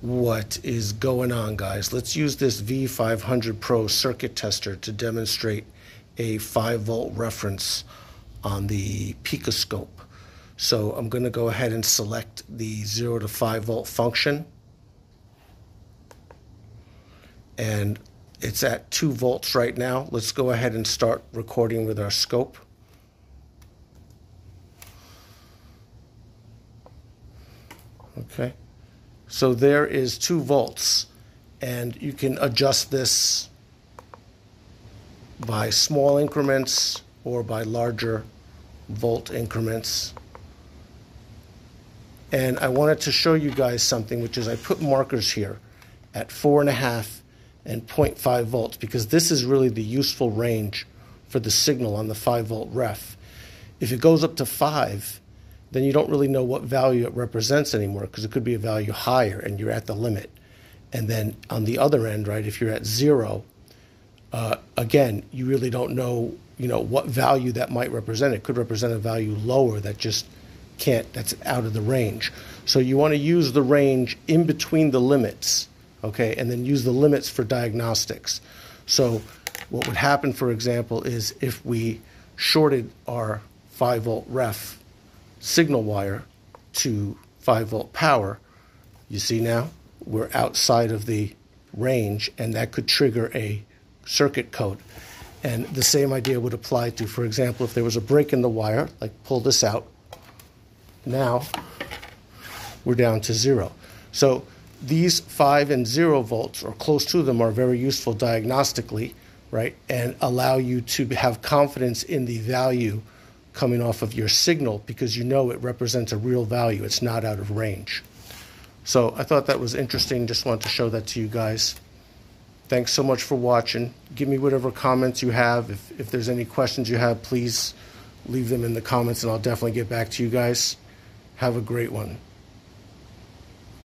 what is going on, guys. Let's use this V500 Pro circuit tester to demonstrate a 5 volt reference on the Picoscope. So I'm going to go ahead and select the 0 to 5 volt function. And it's at 2 volts right now. Let's go ahead and start recording with our scope. Okay. So there is 2 volts. And you can adjust this by small increments or by larger volt increments. And I wanted to show you guys something, which is I put markers here at four and a half and 0.5 volts because this is really the useful range for the signal on the 5 volt ref. If it goes up to 5, then you don't really know what value it represents anymore because it could be a value higher and you're at the limit. And then on the other end, right, if you're at 0, uh, again, you really don't know, you know, what value that might represent. It could represent a value lower that just can't, that's out of the range. So you want to use the range in between the limits okay, and then use the limits for diagnostics. So what would happen, for example, is if we shorted our 5 volt ref signal wire to 5 volt power, you see now we're outside of the range, and that could trigger a circuit code. And the same idea would apply to, for example, if there was a break in the wire, like pull this out, now we're down to zero. So these 5 and 0 volts or close to them are very useful diagnostically, right? And allow you to have confidence in the value coming off of your signal because you know it represents a real value. It's not out of range. So I thought that was interesting. Just wanted to show that to you guys. Thanks so much for watching. Give me whatever comments you have. If, if there's any questions you have, please leave them in the comments and I'll definitely get back to you guys. Have a great one.